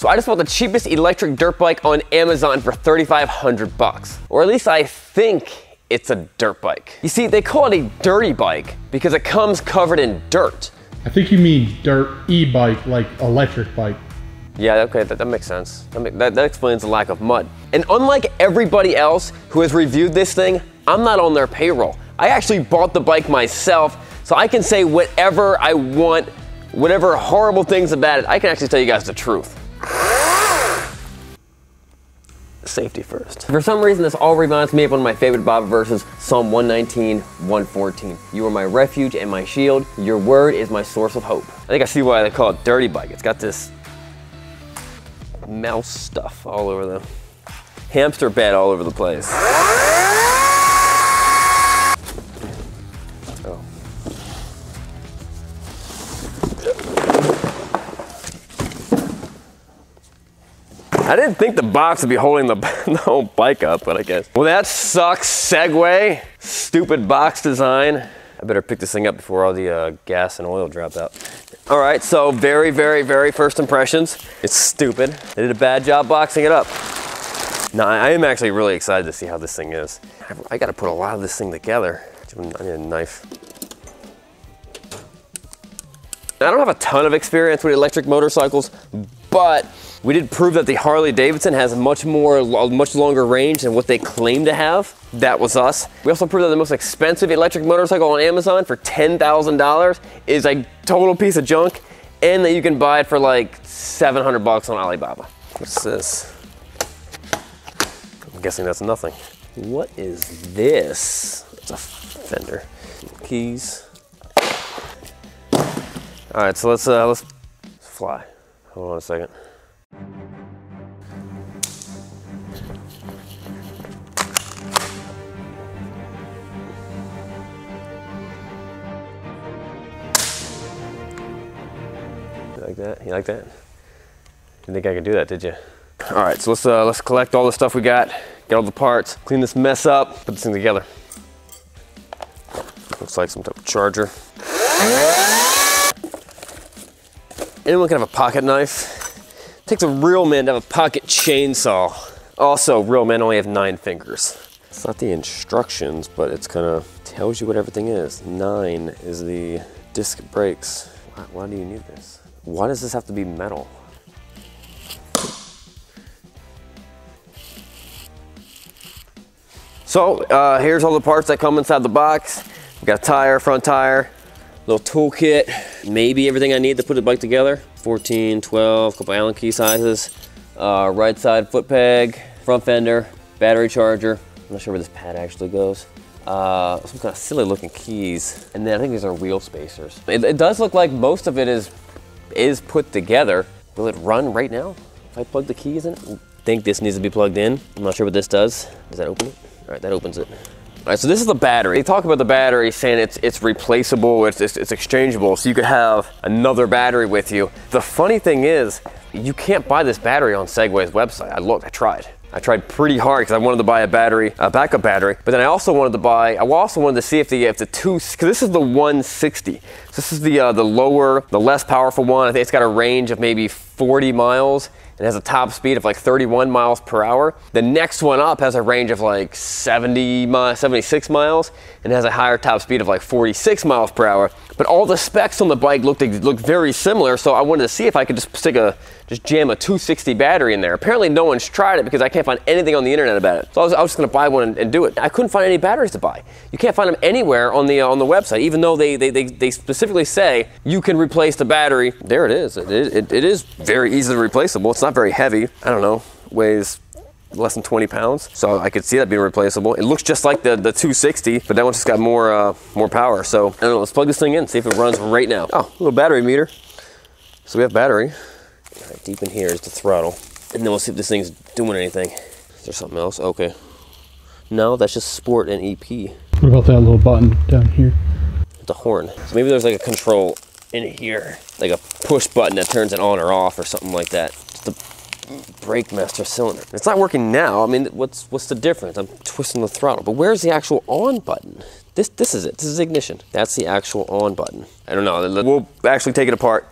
So I just bought the cheapest electric dirt bike on Amazon for 3,500 bucks. Or at least I think it's a dirt bike. You see, they call it a dirty bike because it comes covered in dirt. I think you mean dirt e-bike, like electric bike. Yeah, okay, that, that makes sense. That, make, that, that explains the lack of mud. And unlike everybody else who has reviewed this thing, I'm not on their payroll. I actually bought the bike myself, so I can say whatever I want, whatever horrible things about it, I can actually tell you guys the truth. Safety first. For some reason, this all reminds me of one of my favorite Bible verses, Psalm 119, 114. You are my refuge and my shield. Your word is my source of hope. I think I see why they call it dirty bike. It's got this mouse stuff all over the hamster bed all over the place. I didn't think the box would be holding the, the whole bike up, but I guess. Well, that sucks. Segway. Stupid box design. I better pick this thing up before all the uh, gas and oil drops out. All right, so very, very, very first impressions. It's stupid. They did a bad job boxing it up. Now, I am actually really excited to see how this thing is. I, I gotta put a lot of this thing together. I need a knife. I don't have a ton of experience with electric motorcycles, but we did prove that the Harley Davidson has much more, much longer range than what they claim to have. That was us. We also proved that the most expensive electric motorcycle on Amazon for $10,000 is a total piece of junk and that you can buy it for like 700 bucks on Alibaba. What's this? I'm guessing that's nothing. What is this? It's a fender. Keys. All right, so let's uh, let's fly. Hold on a second. You like that? You like that? Didn't think I could do that, did you? All right, so let's uh, let's collect all the stuff we got, get all the parts, clean this mess up, put this thing together. Looks like some type of charger. Anyone can have a pocket knife. Takes a real man to have a pocket chainsaw. Also, real men only have nine fingers. It's not the instructions, but it's kind of tells you what everything is. Nine is the disc brakes. Why, why do you need this? Why does this have to be metal? So uh, here's all the parts that come inside the box. We got a tire, front tire, little toolkit, maybe everything I need to put the bike together. 14, 12, couple Allen key sizes, uh, right side foot peg, front fender, battery charger. I'm not sure where this pad actually goes. Uh, some kind of silly looking keys. And then I think these are wheel spacers. It, it does look like most of it is, is put together. Will it run right now? If I plug the keys in it? I think this needs to be plugged in. I'm not sure what this does. Does that open it? All right, that opens it. So this is the battery. They talk about the battery saying it's it's replaceable, it's, it's, it's exchangeable, so you could have another battery with you. The funny thing is, you can't buy this battery on Segway's website. I looked, I tried. I tried pretty hard because I wanted to buy a battery, a backup battery, but then I also wanted to buy, I also wanted to see if the if the two, because this is the 160. So this is the uh, the lower, the less powerful one. I think it's got a range of maybe 40 miles it has a top speed of like 31 miles per hour. The next one up has a range of like 70 mi 76 miles and has a higher top speed of like 46 miles per hour. But all the specs on the bike looked looked very similar, so I wanted to see if I could just stick a just jam a 260 battery in there. Apparently, no one's tried it because I can't find anything on the internet about it. So I was, I was just going to buy one and, and, do it. I couldn't find any batteries to buy. You can't find them anywhere on the uh, on the website, even though they, they, they, they, specifically say you can replace the battery. There it is. It, it, it is very easily replaceable. It's not very heavy. I don't know, weighs less than 20 pounds. So I could see that being replaceable. It looks just like the, the 260, but that one's just got more uh, more power. So I don't know, let's plug this thing in, see if it runs right now. Oh, little battery meter. So we have battery. deep in here is the throttle. And then we'll see if this thing's doing anything. Is there something else? Okay. No, that's just sport and EP. What about that little button down here? The horn. So maybe there's like a control in here, like a push button that turns it on or off or something like that. Brake master cylinder. It's not working now. I mean, what's what's the difference? I'm twisting the throttle, but where's the actual on button? This this is it. This is ignition. That's the actual on button. I don't know. We'll actually take it apart,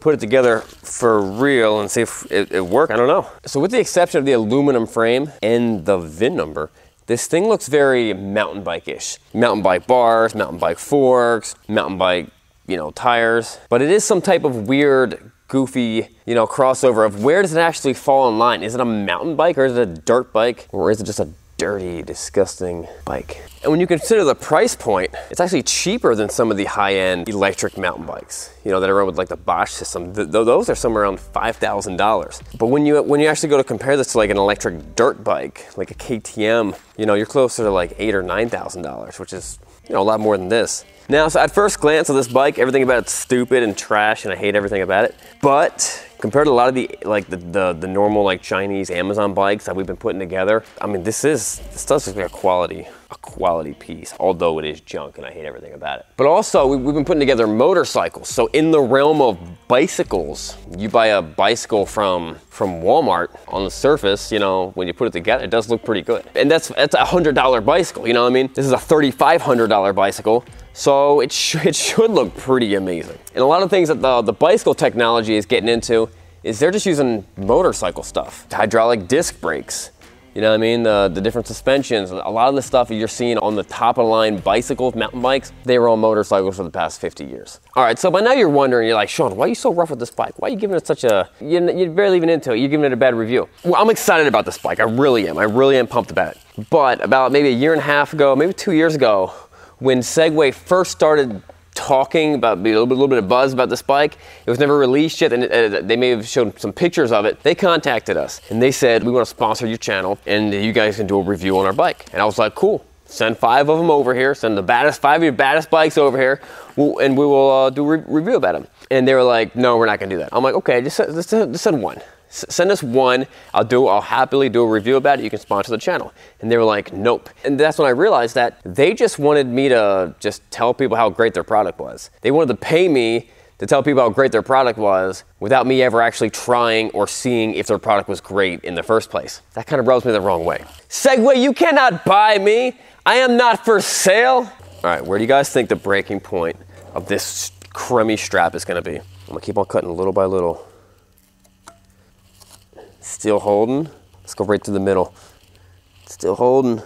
put it together for real and see if it, it worked. I don't know. So with the exception of the aluminum frame and the VIN number, this thing looks very mountain bike-ish. Mountain bike bars, mountain bike forks, mountain bike, you know, tires. But it is some type of weird, goofy, you know, crossover of where does it actually fall in line? Is it a mountain bike or is it a dirt bike? Or is it just a dirty, disgusting bike. And when you consider the price point, it's actually cheaper than some of the high-end electric mountain bikes, you know, that are run with like the Bosch system. Th those are somewhere around $5,000. But when you, when you actually go to compare this to like an electric dirt bike, like a KTM, you know, you're closer to like eight or $9,000, which is, you know, a lot more than this. Now, so at first glance of this bike, everything about it's stupid and trash and I hate everything about it. But compared to a lot of the like the, the, the normal like Chinese Amazon bikes that we've been putting together, I mean this is this does look like a quality a quality piece, although it is junk and I hate everything about it. But also we, we've been putting together motorcycles. So in the realm of bicycles, you buy a bicycle from from Walmart on the surface, you know, when you put it together, it does look pretty good. And that's that's a hundred dollar bicycle, you know what I mean? This is a thirty five hundred dollar bicycle. So it, sh it should look pretty amazing. And a lot of things that the, the bicycle technology is getting into is they're just using motorcycle stuff. Hydraulic disc brakes, you know what I mean? The, the different suspensions, a lot of the stuff you're seeing on the top of the line bicycles, mountain bikes, they were on motorcycles for the past 50 years. All right, so by now you're wondering, you're like, Sean, why are you so rough with this bike? Why are you giving it such a, you're, you're barely even into it, you're giving it a bad review. Well, I'm excited about this bike, I really am. I really am pumped about it. But about maybe a year and a half ago, maybe two years ago, when Segway first started talking about a little bit, little bit of buzz about this bike. It was never released yet, and it, uh, they may have shown some pictures of it. They contacted us and they said, "We want to sponsor your channel, and you guys can do a review on our bike." And I was like, "Cool." Send five of them over here. Send the baddest five of your baddest bikes over here, we'll, and we will uh, do a re review about them. And they were like, "No, we're not gonna do that." I'm like, "Okay, just, just, just send one." Send us one. I'll do. I'll happily do a review about it. You can sponsor the channel. And they were like, nope. And that's when I realized that they just wanted me to just tell people how great their product was. They wanted to pay me to tell people how great their product was without me ever actually trying or seeing if their product was great in the first place. That kind of rubs me the wrong way. Segway, you cannot buy me. I am not for sale. All right, where do you guys think the breaking point of this crummy strap is gonna be? I'm gonna keep on cutting little by little. Still holding. Let's go right to the middle. Still holding.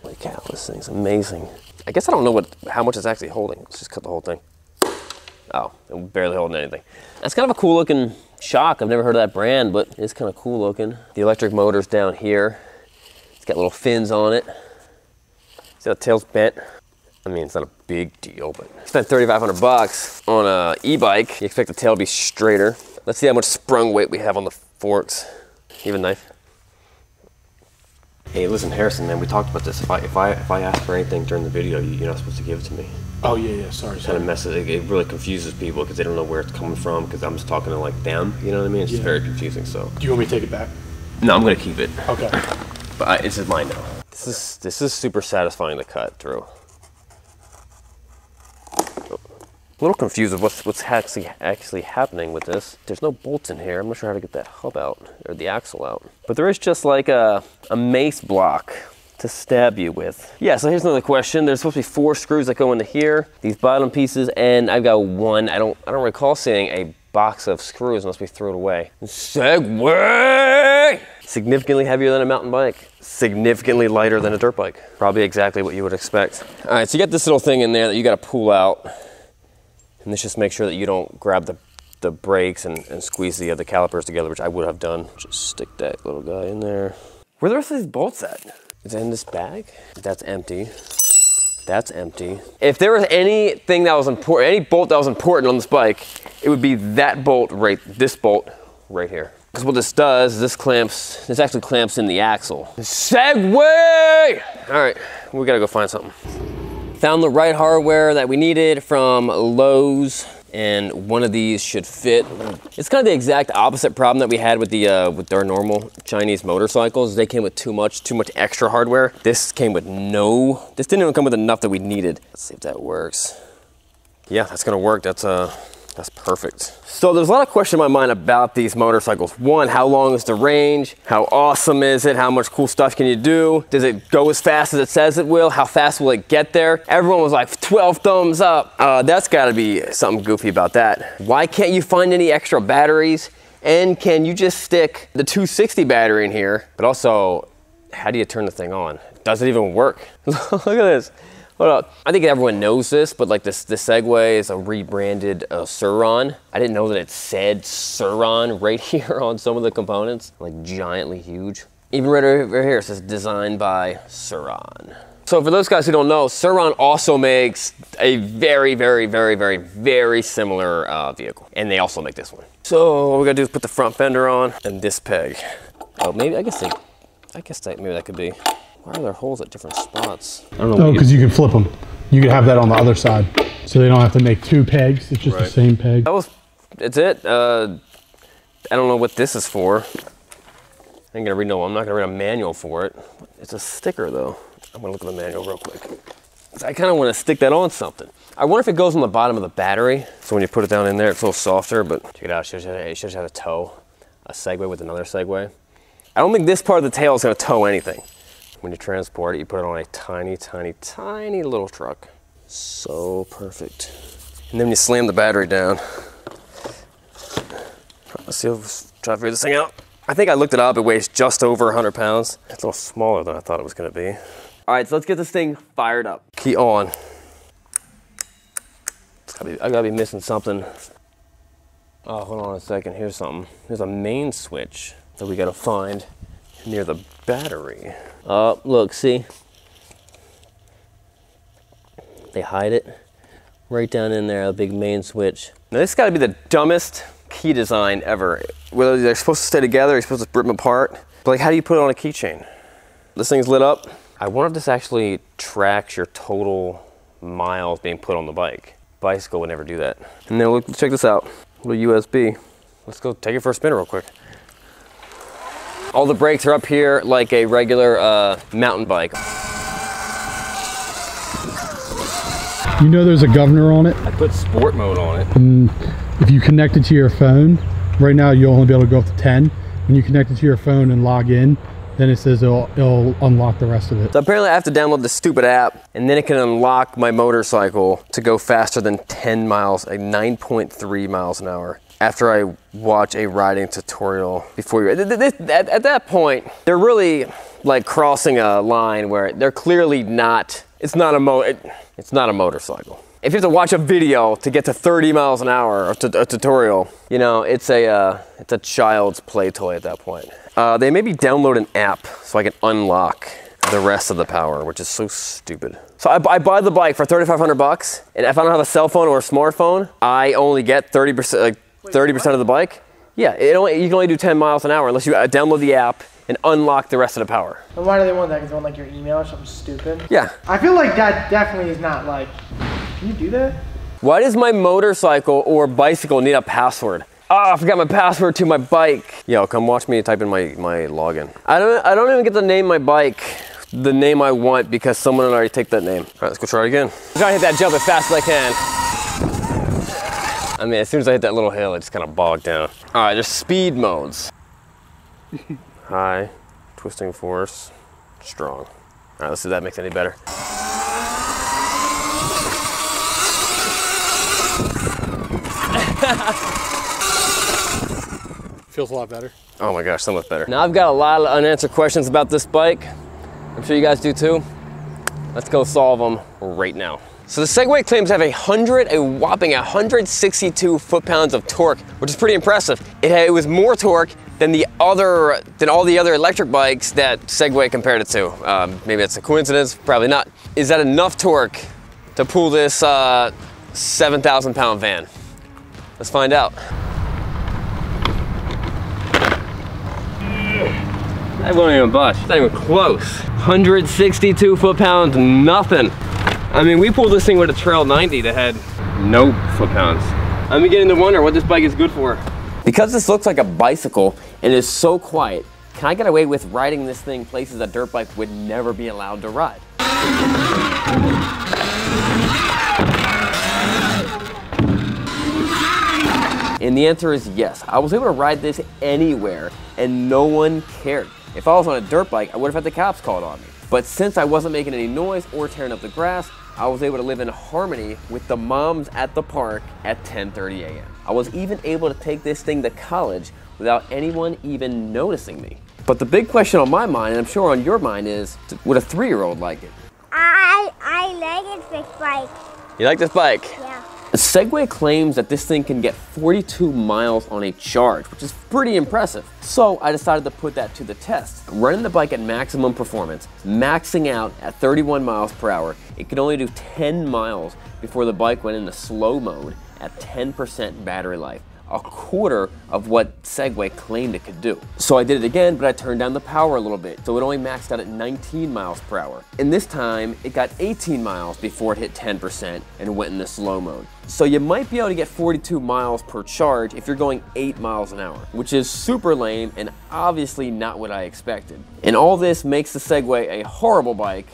Holy cow, this thing's amazing. I guess I don't know what how much it's actually holding. Let's just cut the whole thing. Oh, barely holding anything. That's kind of a cool looking shock. I've never heard of that brand, but it's kind of cool looking. The electric motor's down here. It's got little fins on it. See how the tail's bent? I mean, it's not a big deal, but spent 3,500 bucks on a e-bike. You expect the tail to be straighter. Let's see how much sprung weight we have on the forks. Even knife. Hey, listen, Harrison, man, we talked about this. If I if I if I ask for anything during the video, you, are not supposed to give it to me. Oh yeah, yeah. Sorry, kind of messes. It, it really confuses people because they don't know where it's coming from. Because I'm just talking to like them. You know what I mean? It's yeah. very confusing. So. Do you want me to take it back? No, I'm gonna keep it. Okay. But I, it's just mine now. This is this is super satisfying to cut through. A little confused with what's what's actually actually happening with this. There's no bolts in here. I'm not sure how to get that hub out or the axle out. But there is just like a, a mace block to stab you with. Yeah, so here's another question. There's supposed to be four screws that go into here, these bottom pieces, and I've got one. I don't I don't recall seeing a box of screws unless we threw it away. Segway! Significantly heavier than a mountain bike. Significantly lighter than a dirt bike. Probably exactly what you would expect. All right, so you got this little thing in there that you gotta pull out. And this just makes sure that you don't grab the, the brakes and, and squeeze the other calipers together, which I would have done. Just stick that little guy in there. Where the rest of these bolts at? Is in this bag? That's empty. That's empty. If there was anything that was important, any bolt that was important on this bike, it would be that bolt right, this bolt right here. Because what this does is this clamps, this actually clamps in the axle. Segway! All right, we gotta go find something. Found the right hardware that we needed from Lowe's and one of these should fit. It's kind of the exact opposite problem that we had with the uh, with our normal Chinese motorcycles. They came with too much, too much extra hardware. This came with no, this didn't even come with enough that we needed. Let's see if that works. Yeah, that's gonna work. That's a, That's perfect. So there's a lot of question in my mind about these motorcycles. One, how long is the range? How awesome is it? How much cool stuff can you do? Does it go as fast as it says it will? How fast will it get there? Everyone was like 12 thumbs up. Uh, that's gotta be something goofy about that. Why can't you find any extra batteries? And can you just stick the 260 battery in here? But also, how do you turn the thing on? Does it even work? Look at this. I think everyone knows this, but like this, the Segway is a rebranded uh, Sur-Ron. I didn't know that it said Sur-Ron right here on some of the components, like giantly huge. Even right over here, it says designed by Sur-Ron. So for those guys who don't know, Sur-Ron also makes a very, very, very, very, very similar uh, vehicle. And they also make this one. So what we gotta do is put the front fender on and this peg. Oh, maybe, I guess they, I guess that, maybe that could be. Why are there holes at different spots? I don't know. Oh, because you can flip them. You can have that on the other side. So they don't have to make two pegs. It's just the same peg. That was, it's it. Uh, I don't know what this is for. I ain't gonna read no, I'm not gonna read a manual for it. It's a sticker though. I'm gonna look at the manual real quick. I kinda wanna stick that on something. I wonder if it goes on the bottom of the battery. So when you put it down in there, it's a little softer, but check it out, it should have, it should have a toe. A Segway with another Segway. I don't think this part of the tail is gonna tow anything. When you transport it, you put it on a tiny, tiny, tiny little truck. So perfect. And then you slam the battery down. Let's see, let's try to figure this thing out. I think I looked it up. It weighs just over 100 pounds. It's a little smaller than I thought it was going to be. All right, so let's get this thing fired up. Key on. I gotta be missing something. Oh, hold on a second. Here's something. There's a main switch that we gotta find near the battery. Oh, look, see? They hide it right down in there, a big main switch. Now this got to be the dumbest key design ever. Whether they're supposed to stay together, you're supposed to rip them apart. But like, how do you put it on a keychain? This thing's lit up. I wonder if this actually tracks your total miles being put on the bike. Bicycle would never do that. And then look, check this out, little USB. Let's go take it for a spin real quick. All the brakes are up here like a regular uh, mountain bike. You know there's a governor on it. I put sport mode on it. If you connect it to your phone, right now you'll only be able to go up to 10. When you connect it to your phone and log in, then it says it'll, it'll unlock the rest of it. So apparently I have to download this stupid app and then it can unlock my motorcycle to go faster than 10 miles, like 9.3 miles an hour after I watch a riding tutorial before you. At, at that point, they're really like crossing a line where they're clearly not, it's not a mo, it, it's not a motorcycle. If you have to watch a video to get to 30 miles an hour, or a tutorial, you know, it's a, uh, it's a child's play toy at that point. Uh, they maybe download an app so I can unlock the rest of the power, which is so stupid. So I, I buy the bike for 3,500 bucks, and if I don't have a cell phone or a smartphone, I only get 30%, like 30% of the bike. Yeah, it only, you can only do 10 miles an hour unless you uh, download the app and unlock the rest of the power. And why do they want that? Because they want like your email or something stupid. Yeah. I feel like that definitely is not like. Can you do that? Why does my motorcycle or bicycle need a password? Oh, I forgot my password to my bike. Yo, come watch me type in my, my login. I don't I don't even get to name my bike the name I want because someone already take that name. All right, let's go try it again. I'm trying to hit that jump as fast as I can. I mean, as soon as I hit that little hill, it just kind of bogged down. All right, there's speed modes. High, twisting force, strong. All right, let's see if that makes any better. Feels a lot better. Oh my gosh, so much better. Now I've got a lot of unanswered questions about this bike. I'm sure you guys do too. Let's go solve them right now. So the Segway claims to have a hundred, a whopping 162 foot-pounds of torque, which is pretty impressive. It, had, it was more torque than the other, than all the other electric bikes that Segway compared it to. Um, maybe that's a coincidence, probably not. Is that enough torque to pull this uh, 7,000 pound van? Let's find out. That won't even budge. It's not even close. 162 foot-pounds, nothing. I mean, we pulled this thing with a Trail 90 that had no foot-pounds. I'm beginning to wonder what this bike is good for. Because this looks like a bicycle and is so quiet, can I get away with riding this thing places a dirt bike would never be allowed to ride? And the answer is yes. I was able to ride this anywhere and no one cared. If I was on a dirt bike, I would have had the cops called on me. But since I wasn't making any noise or tearing up the grass, I was able to live in harmony with the moms at the park at 10:30 a.m. I was even able to take this thing to college without anyone even noticing me. But the big question on my mind, and I'm sure on your mind, is would a three-year-old like it? I I like it big bike. You like this bike? Yeah. Segway claims that this thing can get 42 miles on a charge, which is pretty impressive. So I decided to put that to the test. Running the bike at maximum performance, maxing out at 31 miles per hour, it could only do 10 miles before the bike went into slow mode at 10% battery life a quarter of what Segway claimed it could do. So I did it again, but I turned down the power a little bit, so it only maxed out at 19 miles per hour. And this time, it got 18 miles before it hit 10% and went into slow mode. So you might be able to get 42 miles per charge if you're going 8 miles an hour, which is super lame and obviously not what I expected. And all this makes the Segway a horrible bike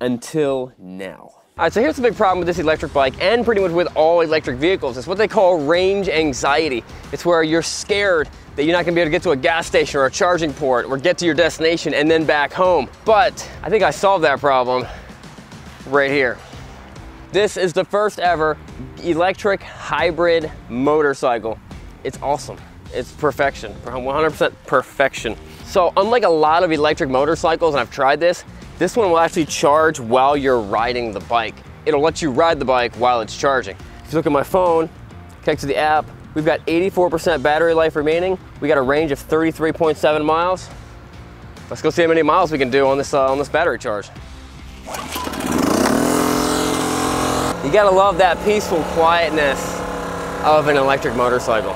until now. All right, so here's the big problem with this electric bike and pretty much with all electric vehicles. It's what they call range anxiety. It's where you're scared that you're not gonna be able to get to a gas station or a charging port or get to your destination and then back home. But I think I solved that problem right here. This is the first ever electric hybrid motorcycle. It's awesome. It's perfection, 100% perfection. So unlike a lot of electric motorcycles, and I've tried this, this one will actually charge while you're riding the bike. It'll let you ride the bike while it's charging. If you look at my phone, connect to the app, we've got 84% battery life remaining. We got a range of 33.7 miles. Let's go see how many miles we can do on this, uh, on this battery charge. You gotta love that peaceful quietness of an electric motorcycle.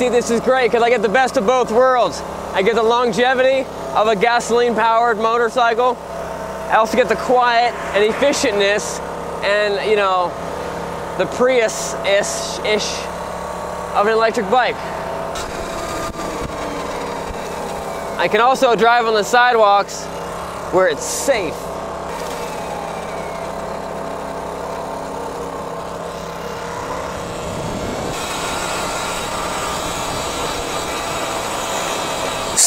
See, this is great because I get the best of both worlds. I get the longevity of a gasoline powered motorcycle. I also get the quiet and efficientness and, you know, the Prius-ish ish of an electric bike. I can also drive on the sidewalks where it's safe.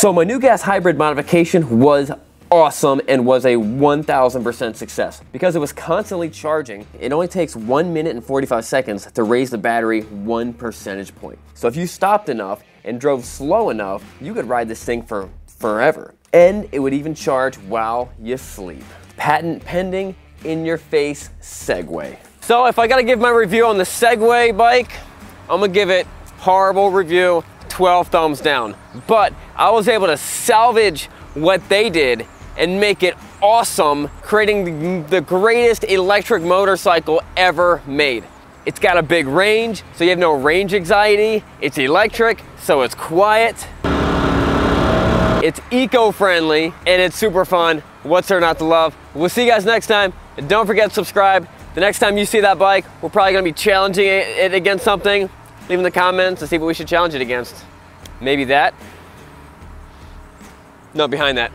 So my new gas hybrid modification was awesome and was a 1000% success. Because it was constantly charging, it only takes 1 minute and 45 seconds to raise the battery 1 percentage point. So if you stopped enough and drove slow enough, you could ride this thing for forever. And it would even charge while you sleep. Patent pending, in your face Segway. So if I gotta give my review on the Segway bike, I'm gonna give it horrible review 12 thumbs down. But I was able to salvage what they did and make it awesome, creating the greatest electric motorcycle ever made. It's got a big range, so you have no range anxiety. It's electric, so it's quiet. It's eco-friendly, and it's super fun. What's there not to love? We'll see you guys next time. And don't forget to subscribe. The next time you see that bike, we're probably gonna be challenging it against something. Leave in the comments to see what we should challenge it against. Maybe that. No, behind that.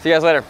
See you guys later.